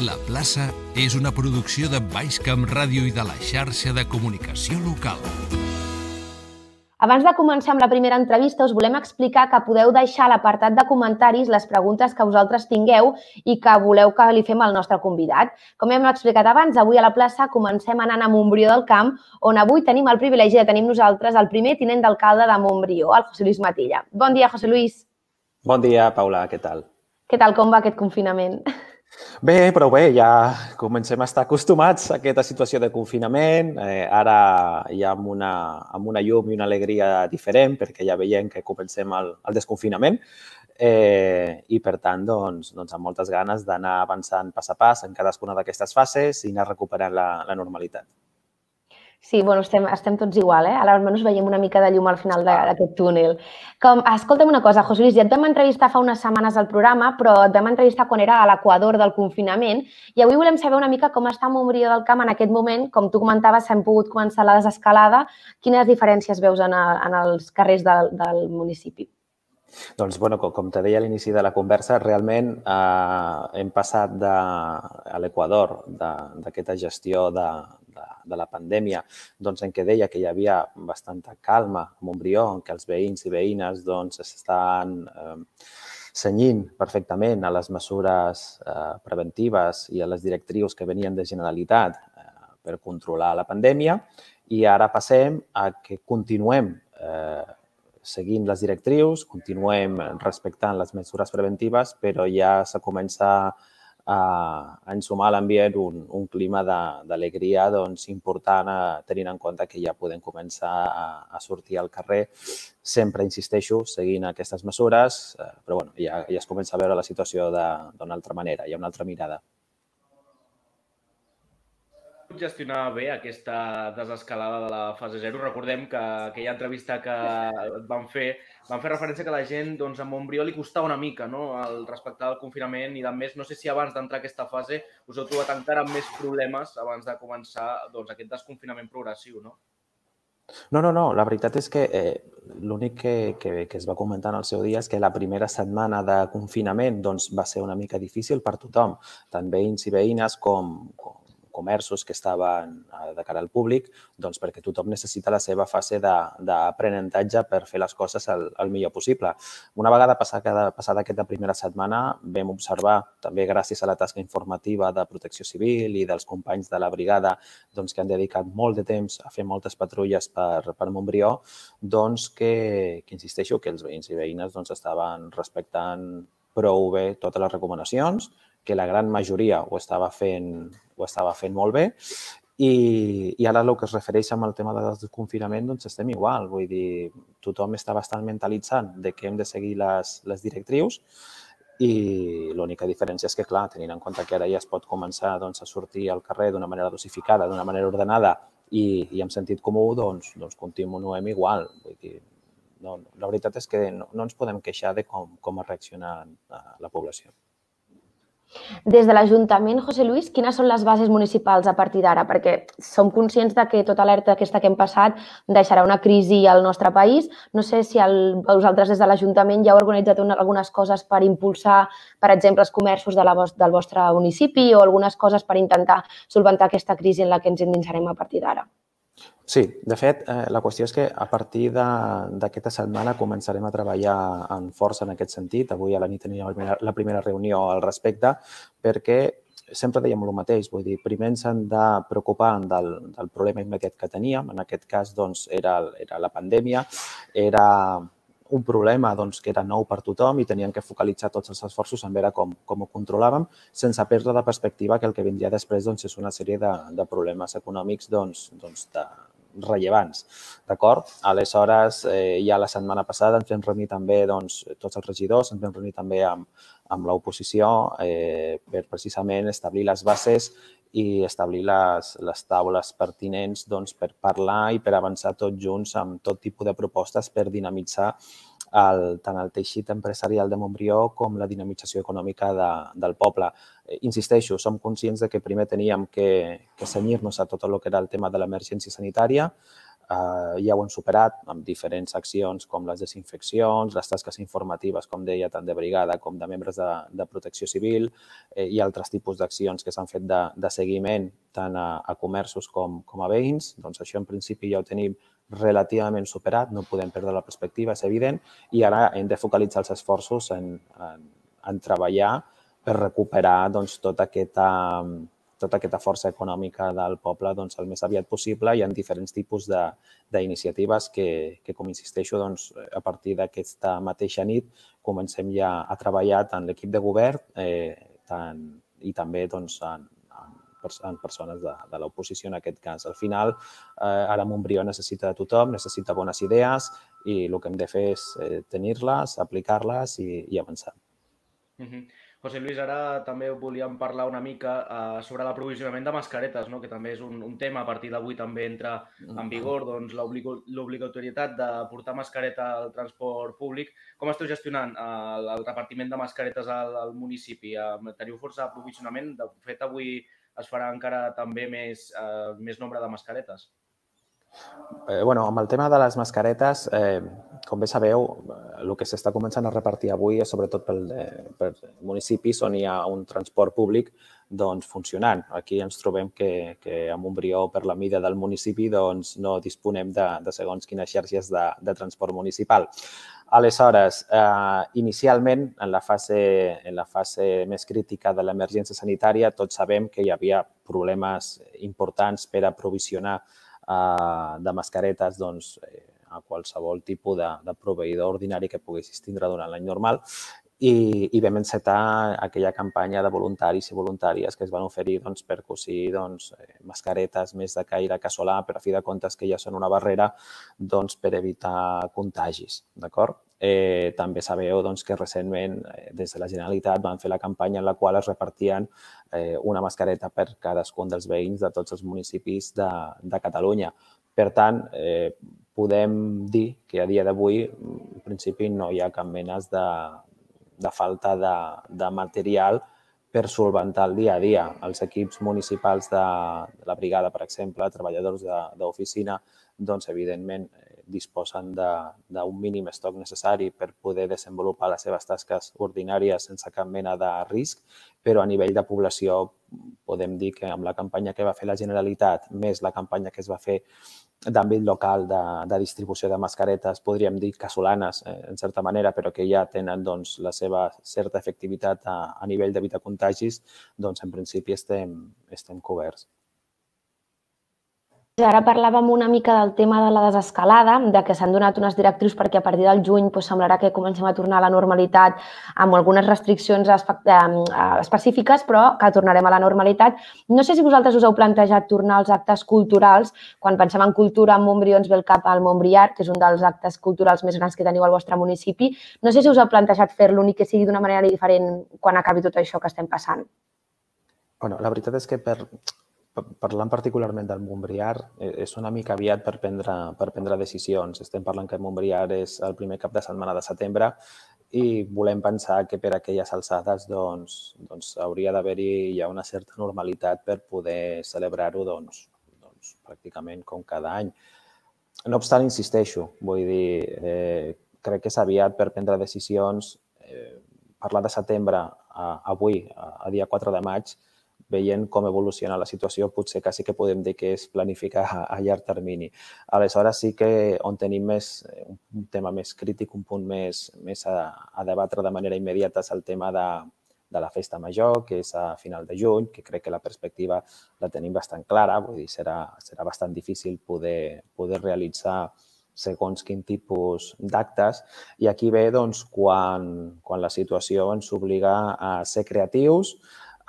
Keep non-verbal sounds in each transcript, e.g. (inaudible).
La plaça és una producció de Baixcamp Ràdio i de la xarxa de comunicació local. Abans de començar amb la primera entrevista, us volem explicar que podeu deixar a l'apartat de comentaris les preguntes que vosaltres tingueu i que voleu que li fem al nostre convidat. Com hem explicat abans, avui a la plaça comencem anant a Montbrió del Camp, on avui tenim el privilegi de tenir nosaltres el primer tinent d'alcalde de Montbrió, el José Luis Matilla. Bon dia, José Luis. Bon dia, Paula, què tal? Què tal, com va aquest confinament? Bé, però bé, ja comencem a estar acostumats a aquesta situació de confinament. Eh, ara ja amb una, amb una llum i una alegria diferent, perquè ja veiem que comencem el, el desconfinament. Eh, I, per tant, doncs, doncs amb moltes ganes d'anar avançant pas a pas en cadascuna d'aquestes fases i anar recuperant la, la normalitat. Sí, bueno, estem, estem tots igual, eh? Ara almenys veiem una mica de llum al final d'aquest túnel. Com, escolta'm una cosa, José Luis, ja et vam entrevistar fa unes setmanes al programa, però et vam entrevistar quan era a l'equador del confinament i avui volem saber una mica com està Montbrió del Camp en aquest moment. Com tu comentaves, s'han pogut començar la desescalada. Quines diferències veus en, el, en els carrers del, del municipi? Doncs, bueno, com te deia a l'inici de la conversa, realment eh, hem passat de, a l'Equador d'aquesta gestió de, de, la pandèmia, doncs, en què deia que hi havia bastanta calma a Montbrió, en què els veïns i veïnes doncs, estan eh, senyint perfectament a les mesures eh, preventives i a les directrius que venien de Generalitat eh, per controlar la pandèmia. I ara passem a que continuem eh, seguint les directrius, continuem respectant les mesures preventives, però ja se comença a, a ensumar a l'ambient un, un clima d'alegria doncs, important, a, tenint en compte que ja podem començar a, a sortir al carrer. Sempre insisteixo, seguint aquestes mesures, eh, però bueno, ja, ja es comença a veure la situació d'una altra manera, hi ha una altra mirada gestionar bé aquesta desescalada de la fase 0. Recordem que aquella entrevista que vam fer van fer referència que la gent doncs, a Montbrió li costava una mica no? el respectar el confinament i, a més, no sé si abans d'entrar aquesta fase us heu trobat encara amb més problemes abans de començar doncs, aquest desconfinament progressiu, no? No, no, no. La veritat és que eh, l'únic que, que, que es va comentar en el seu dia és que la primera setmana de confinament doncs, va ser una mica difícil per tothom, tant veïns i veïnes com, com comerços que estaven eh, de cara al públic, doncs perquè tothom necessita la seva fase d'aprenentatge per fer les coses el, el millor possible. Una vegada passada, passada aquesta primera setmana vam observar, també gràcies a la tasca informativa de Protecció Civil i dels companys de la brigada doncs, que han dedicat molt de temps a fer moltes patrulles per, per Montbrió, doncs que, que insisteixo que els veïns i veïnes doncs, estaven respectant prou bé totes les recomanacions, que la gran majoria ho estava fent, ho estava fent molt bé i, i ara el que es refereix amb el tema del desconfinament, doncs estem igual. Vull dir, tothom està bastant mentalitzant de que hem de seguir les, les directrius i l'única diferència és que, clar, tenint en compte que ara ja es pot començar doncs, a sortir al carrer d'una manera dosificada, d'una manera ordenada i, i amb sentit comú, doncs, doncs continuem igual. Vull dir, no, la veritat és que no, no ens podem queixar de com, com ha reaccionat la població. Des de l'Ajuntament, José Luis, quines són les bases municipals a partir d'ara? Perquè som conscients de que tota alerta aquesta que hem passat deixarà una crisi al nostre país. No sé si el, vosaltres des de l'Ajuntament ja heu organitzat una, algunes coses per impulsar, per exemple, els comerços de la, del vostre municipi o algunes coses per intentar solventar aquesta crisi en la que ens endinsarem a partir d'ara. Sí, de fet, eh, la qüestió és que a partir d'aquesta setmana començarem a treballar en força en aquest sentit. Avui a la nit teníem la primera, la primera reunió al respecte perquè sempre dèiem el mateix, vull dir, primer ens hem de preocupar del, del problema immediat que teníem, en aquest cas doncs, era, era la pandèmia, era un problema doncs, que era nou per tothom i teníem que focalitzar tots els esforços en veure com, com ho controlàvem, sense perdre de perspectiva que el que vindria després doncs, és una sèrie de, de problemes econòmics doncs, doncs de, rellevants. D'acord? Aleshores, eh, ja la setmana passada ens vam reunir també doncs, tots els regidors, ens vam reunir també amb, amb l'oposició eh, per precisament establir les bases i establir les, les taules pertinents doncs, per parlar i per avançar tots junts amb tot tipus de propostes per dinamitzar el, tant el teixit empresarial de Montbrió com la dinamització econòmica de, del poble. Eh, insisteixo, som conscients de que primer teníem que, que senyir-nos a tot el que era el tema de l'emergència sanitària, eh, ja ho hem superat amb diferents accions com les desinfeccions, les tasques informatives, com deia, tant de brigada com de membres de, de protecció civil eh, i altres tipus d'accions que s'han fet de, de seguiment tant a, a comerços com, com a veïns. Doncs això en principi ja ho tenim relativament superat, no podem perdre la perspectiva, és evident, i ara hem de focalitzar els esforços en, en, en treballar per recuperar doncs, tota aquesta, tota aquesta força econòmica del poble doncs, el més aviat possible. Hi ha diferents tipus d'iniciatives que, que, com insisteixo, doncs, a partir d'aquesta mateixa nit comencem ja a treballar tant l'equip de govern eh, tant, i també doncs, en, en persones de, de l'oposició en aquest cas. Al final, eh, ara Montbrió necessita de tothom, necessita bones idees i el que hem de fer és eh, tenir-les, aplicar-les i, i avançar. Uh -huh. José Luis, ara també volíem parlar una mica uh, sobre l'aprovisionament de mascaretes, no? que també és un, un tema, a partir d'avui també entra en vigor doncs, l'obligatorietat de portar mascareta al transport públic. Com esteu gestionant uh, el repartiment de mascaretes al, al municipi? Uh, teniu força aprovisionament? De fet, avui es farà encara també més, uh, més nombre de mascaretes. Eh, bueno, amb el tema de les mascaretes, eh, com bé sabeu, eh, el que s'està començant a repartir avui és sobretot pel, eh, per municipis on hi ha un transport públic doncs, funcionant. Aquí ens trobem que, que a Montbrió, per la mida del municipi, doncs, no disponem de, de segons quines xarxes de, de transport municipal. Aleshores, eh, inicialment, en la, fase, en la fase més crítica de l'emergència sanitària, tots sabem que hi havia problemes importants per aprovisionar eh, de mascaretes doncs, eh, a qualsevol tipus de, de proveïdor ordinari que poguessis tindre durant l'any normal i, i vam encetar aquella campanya de voluntaris i voluntàries que es van oferir doncs, per cosir doncs, eh, mascaretes més de caire casolà, però a fi de comptes que ja són una barrera doncs, per evitar contagis. D'acord? Eh, també sabeu doncs, que recentment eh, des de la Generalitat van fer la campanya en la qual es repartien eh, una mascareta per cadascun dels veïns de tots els municipis de, de Catalunya. Per tant, eh, podem dir que a dia d'avui, en principi, no hi ha cap mena de, de falta de, de material per solventar el dia a dia. Els equips municipals de, de la brigada, per exemple, treballadors d'oficina, doncs, evidentment, disposen d'un mínim estoc necessari per poder desenvolupar les seves tasques ordinàries sense cap mena de risc, però a nivell de població podem dir que amb la campanya que va fer la Generalitat, més la campanya que es va fer d'àmbit local de, de distribució de mascaretes, podríem dir casolanes, eh, en certa manera, però que ja tenen doncs, la seva certa efectivitat a, a nivell d'evitar contagis, doncs en principi estem, estem coberts. Ara parlàvem una mica del tema de la desescalada, de que s'han donat unes directrius perquè a partir del juny doncs, semblarà que comencem a tornar a la normalitat amb algunes restriccions específiques, però que tornarem a la normalitat. No sé si vosaltres us heu plantejat tornar als actes culturals. Quan pensem en cultura, en Montbrió ens ve el cap al Montbriar, que és un dels actes culturals més grans que teniu al vostre municipi. No sé si us heu plantejat fer-lo ni que sigui d'una manera diferent quan acabi tot això que estem passant. Bueno, la veritat és que per, parlant particularment del Montbriar, eh, és una mica aviat per prendre, per prendre decisions. Estem parlant que Montbriar és el primer cap de setmana de setembre i volem pensar que per aquelles alçades doncs, doncs hauria d'haver-hi ja una certa normalitat per poder celebrar-ho doncs, doncs, pràcticament com cada any. No obstant, insisteixo, vull dir, eh, crec que és aviat per prendre decisions. Eh, parlar de setembre a, avui, a, a dia 4 de maig, veient com evoluciona la situació, potser quasi que podem dir que és planificar a, a llarg termini. Aleshores sí que on tenim més, un tema més crític, un punt més, més a, a debatre de manera immediata és el tema de, de la festa major, que és a final de juny, que crec que la perspectiva la tenim bastant clara, vull dir, serà, serà bastant difícil poder, poder realitzar segons quin tipus d'actes. I aquí ve doncs, quan, quan la situació ens obliga a ser creatius,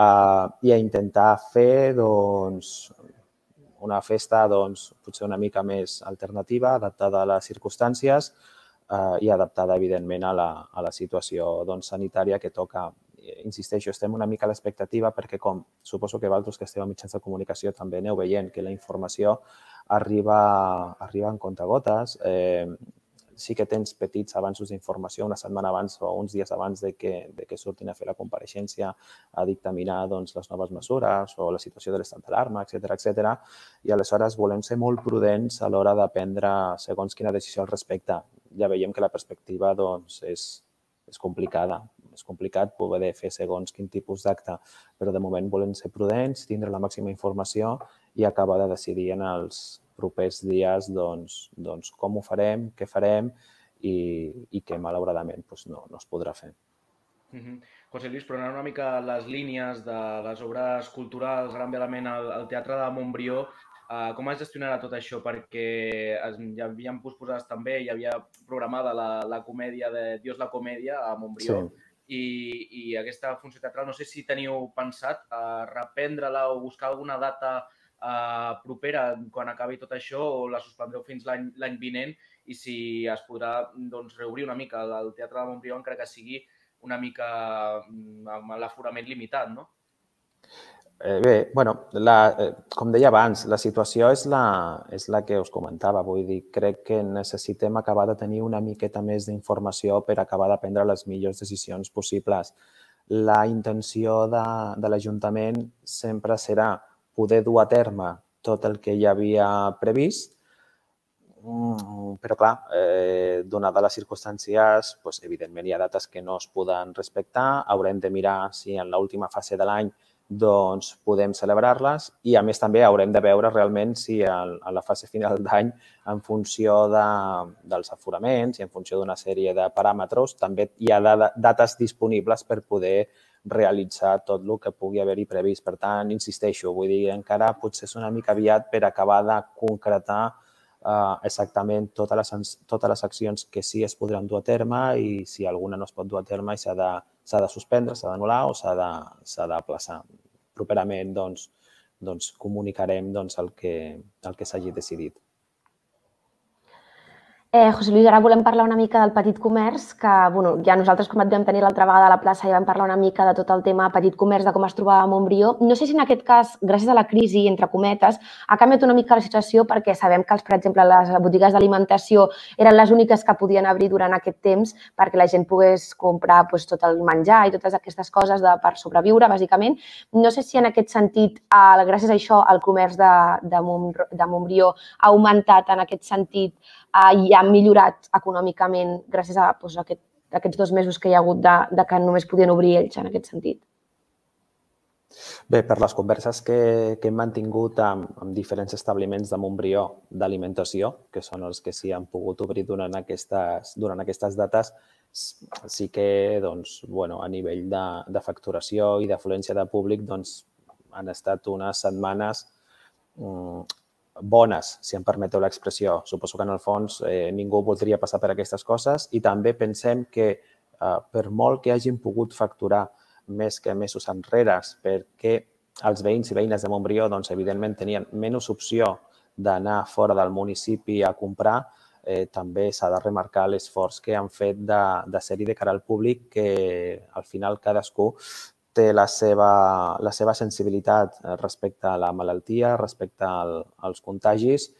uh, i a intentar fer doncs, una festa doncs, potser una mica més alternativa, adaptada a les circumstàncies uh, i adaptada, evidentment, a la, a la situació doncs, sanitària que toca. Insisteixo, estem una mica a l'expectativa perquè, com suposo que vosaltres que esteu a mitjans de comunicació també aneu veient que la informació arriba, arriba en comptagotes. Eh, sí que tens petits avanços d'informació una setmana abans o uns dies abans de que, de que surtin a fer la compareixença a dictaminar doncs, les noves mesures o la situació de l'estat d'alarma, etc etc. I aleshores volem ser molt prudents a l'hora de prendre segons quina decisió al respecte. Ja veiem que la perspectiva doncs, és, és complicada. És complicat poder fer segons quin tipus d'acte, però de moment volem ser prudents, tindre la màxima informació i acabar de decidir en els propers dies doncs, doncs com ho farem, què farem i, i què malauradament doncs, no, no es podrà fer. Mm -hmm. José Luis, però anar una mica les línies de les obres culturals, ara element al, al Teatre de Montbrió, uh, com es gestionarà tot això? Perquè es, ja havien posposades també, hi havia programada la, la comèdia de Dios la comèdia a Montbrió, sí i, i aquesta funció teatral, no sé si teniu pensat a reprendre-la o buscar alguna data eh, propera quan acabi tot això o la suspendreu fins l'any vinent i si es podrà doncs, reobrir una mica el Teatre de Montbrió encara que sigui una mica mm, amb l'aforament limitat, no? Eh, bé, bueno, la, eh, com deia abans, la situació és la, és la que us comentava. Vull dir, crec que necessitem acabar de tenir una miqueta més d'informació per acabar de prendre les millors decisions possibles. La intenció de, de l'Ajuntament sempre serà poder dur a terme tot el que hi havia previst, mm, però clar, eh, donada les circumstàncies, doncs, evidentment hi ha dates que no es poden respectar, haurem de mirar si en l'última fase de l'any doncs podem celebrar-les i, a més, també haurem de veure realment si a, la fase final d'any, en funció de, dels aforaments i en funció d'una sèrie de paràmetres, també hi ha dates disponibles per poder realitzar tot el que pugui haver-hi previst. Per tant, insisteixo, vull dir, encara potser és una mica aviat per acabar de concretar eh, exactament totes les, totes les accions que sí es podran dur a terme i si alguna no es pot dur a terme i s'ha de, de suspendre, s'ha d'anul·lar o s'ha d'aplaçar. Properament, doncs, doncs comunicarem doncs, el que, el que s'hagi decidit. Eh, José Luis, ara volem parlar una mica del petit comerç, que bueno, ja nosaltres, com et vam tenir l'altra vegada a la plaça, ja vam parlar una mica de tot el tema petit comerç, de com es trobava a Montbrió. No sé si en aquest cas, gràcies a la crisi, entre cometes, ha canviat una mica la situació perquè sabem que, els, per exemple, les botigues d'alimentació eren les úniques que podien obrir durant aquest temps perquè la gent pogués comprar pues, tot el menjar i totes aquestes coses de, per sobreviure, bàsicament. No sé si en aquest sentit, eh, gràcies a això, el comerç de, de, Mont, de Montbrió ha augmentat en aquest sentit eh, i ha millorat econòmicament gràcies a, doncs, aquest, aquests dos mesos que hi ha hagut de, de que només podien obrir ells en aquest sentit. Bé, per les converses que, que hem mantingut amb, amb diferents establiments de Montbrió d'alimentació, que són els que sí han pogut obrir durant aquestes, durant aquestes dates, sí que doncs, bueno, a nivell de, de facturació i d'afluència de públic doncs, han estat unes setmanes mm, bones, si em permeteu l'expressió. Suposo que en el fons eh, ningú voldria passar per aquestes coses i també pensem que eh, per molt que hagin pogut facturar més que mesos enrere perquè els veïns i veïnes de Montbrió, doncs, evidentment, tenien menys opció d'anar fora del municipi a comprar, eh, també s'ha de remarcar l'esforç que han fet de, de ser-hi de cara al públic, que al final cadascú té la seva, la seva sensibilitat eh, respecte a la malaltia, respecte al, als contagis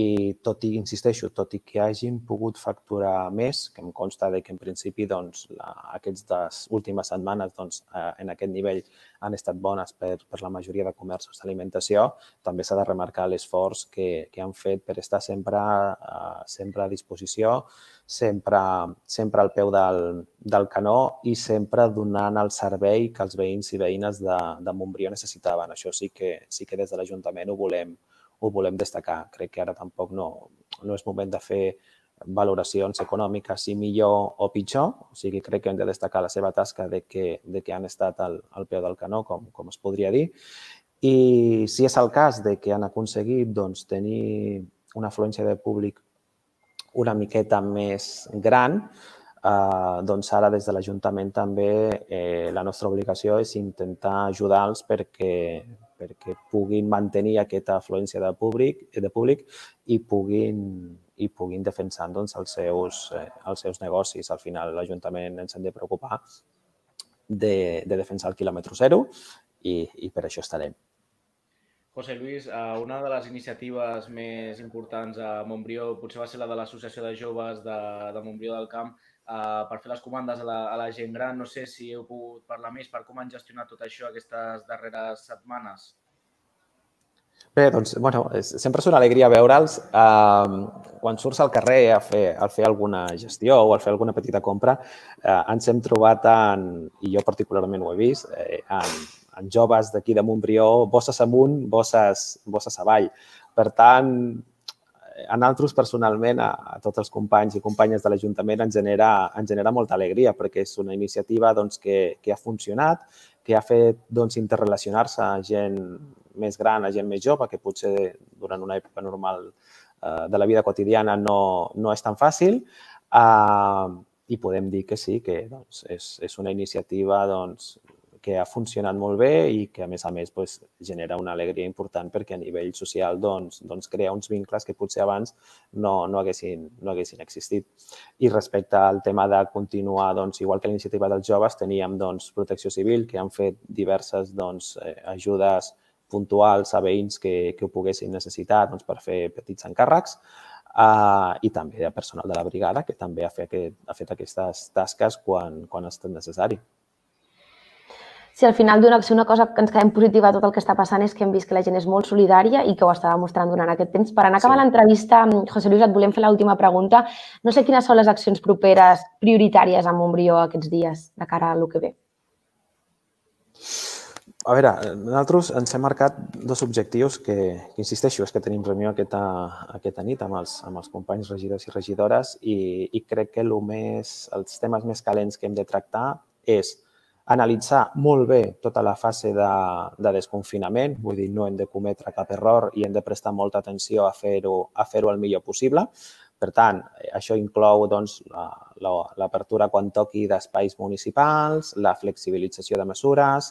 i tot i, insisteixo, tot i que hagin pogut facturar més, que em consta de que en principi doncs, la, aquestes últimes setmanes doncs, eh, en aquest nivell han estat bones per, per la majoria de comerços d'alimentació, també s'ha de remarcar l'esforç que, que han fet per estar sempre, eh, sempre a disposició, sempre, sempre al peu del, del canó i sempre donant el servei que els veïns i veïnes de, de Montbrió necessitaven. Això sí que, sí que des de l'Ajuntament ho volem, ho volem destacar. Crec que ara tampoc no, no és moment de fer valoracions econòmiques si millor o pitjor. O sigui, crec que hem de destacar la seva tasca de que, de que han estat al, al peu del canó, com, com es podria dir. I si és el cas de que han aconseguit doncs, tenir una afluència de públic una miqueta més gran, eh, doncs ara des de l'Ajuntament també eh, la nostra obligació és intentar ajudar-los perquè, perquè puguin mantenir aquesta afluència de públic, de públic i puguin, i puguin defensar doncs, els, seus, eh, els seus negocis. Al final, l'Ajuntament ens hem de preocupar de, de defensar el quilòmetre zero i, i per això estarem. José Luis, uh, una de les iniciatives més importants a Montbrió potser va ser la de l'Associació de Joves de, de Montbrió del Camp uh, per fer les comandes a la, a la gent gran. No sé si heu pogut parlar més per com han gestionat tot això aquestes darreres setmanes. Bé, doncs, bueno, sempre és una alegria veure'ls. Uh, quan surts al carrer a fer, a fer alguna gestió o a fer alguna petita compra, uh, ens hem trobat en, i jo particularment ho he vist, eh, en, en joves d'aquí de Montbrió, bosses amunt, bosses, bosses avall. Per tant, a nosaltres personalment, a, a tots els companys i companyes de l'Ajuntament, ens, genera, ens genera molta alegria perquè és una iniciativa doncs, que, que ha funcionat, que ha fet doncs, interrelacionar-se a gent més gran, a gent més jove, que potser durant una època normal eh, de la vida quotidiana no, no és tan fàcil. Eh, I podem dir que sí, que doncs, és, és una iniciativa doncs, que ha funcionat molt bé i que, a més a més, pues, genera una alegria important perquè a nivell social doncs, doncs crea uns vincles que potser abans no, no, haguessin, no haguessin existit. I respecte al tema de continuar, doncs, igual que la iniciativa dels joves, teníem doncs, Protecció Civil, que han fet diverses doncs, eh, ajudes puntuals a veïns que, que ho poguessin necessitar doncs, per fer petits encàrrecs. Uh, i també de personal de la brigada, que també ha fet, ha fet aquestes tasques quan, quan ha estat necessari si al final d'una acció una cosa que ens quedem positiva de tot el que està passant és que hem vist que la gent és molt solidària i que ho està demostrant durant aquest temps. Per anar acabant sí. l'entrevista, José Luis, et volem fer l'última pregunta. No sé quines són les accions properes prioritàries a Montbrió aquests dies de cara a lo que ve. A veure, nosaltres ens hem marcat dos objectius que, que insisteixo, és que tenim reunió aquesta, aquesta nit amb els, amb els companys regidors i regidores i, i crec que el més, els temes més calents que hem de tractar és analitzar molt bé tota la fase de, de desconfinament, vull dir, no hem de cometre cap error i hem de prestar molta atenció a fer-ho a fer el millor possible. Per tant, això inclou doncs, l'apertura la, quan toqui d'espais municipals, la flexibilització de mesures,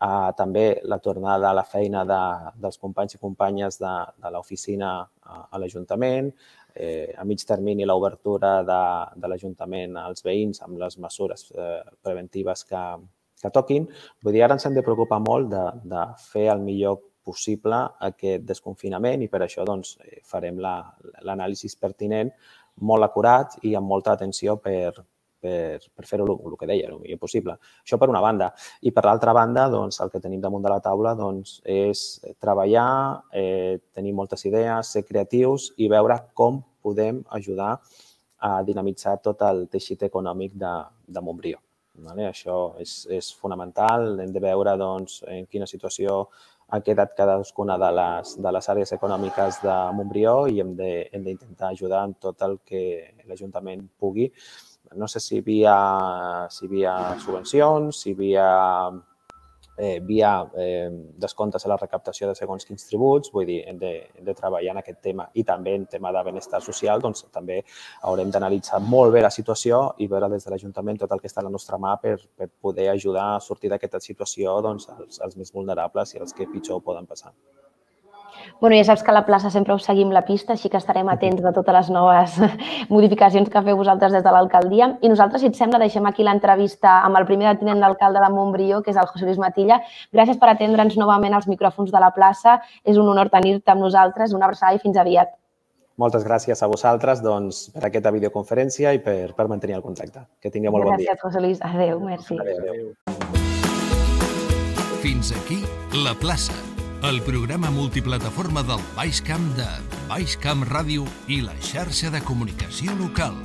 eh, també la tornada a la feina de, dels companys i companyes de, de l'oficina a, a l'Ajuntament, eh, a mig termini l'obertura de, de l'Ajuntament als veïns amb les mesures eh, preventives que, que toquin. Vull dir, ara ens hem de preocupar molt de, de fer el millor possible aquest desconfinament i per això doncs, eh, farem l'anàlisi la, pertinent molt acurat i amb molta atenció per, per, per fer-ho el, el que deia, el millor possible. Això per una banda. I per l'altra banda, doncs, el que tenim damunt de la taula doncs, és treballar, eh, tenir moltes idees, ser creatius i veure com podem ajudar a dinamitzar tot el teixit econòmic de, de Montbrió. Vale? Això és, és fonamental. Hem de veure doncs, en quina situació ha quedat cadascuna de les, de les àrees econòmiques de Montbrió i hem d'intentar ajudar en tot el que l'Ajuntament pugui. No sé si via, si via subvencions, si via eh, via eh, descomptes a la recaptació de segons quins tributs, vull dir, hem de, hem de treballar en aquest tema i també en tema de benestar social, doncs també haurem d'analitzar molt bé la situació i veure des de l'Ajuntament tot el que està a la nostra mà per, per poder ajudar a sortir d'aquesta situació doncs, als, als més vulnerables i als que pitjor poden passar. Bueno, ja saps que a la plaça sempre us seguim la pista, així que estarem atents de totes les noves (laughs) modificacions que feu vosaltres des de l'alcaldia. I nosaltres, si et sembla, deixem aquí l'entrevista amb el primer tinent d'alcalde de Montbrió, que és el José Luis Matilla. Gràcies per atendre'ns novament als micròfons de la plaça. És un honor tenir-te amb nosaltres. Una abraçada i fins aviat. Moltes gràcies a vosaltres doncs, per aquesta videoconferència i per, per mantenir el contacte. Que tingueu molt gràcies, bon dia. Gràcies, José Luis. Adéu, merci. Adéu, adéu. Fins aquí La Plaça, el programa multiplataforma del Baix Camp de Baix Camp Ràdio i la xarxa de comunicació local.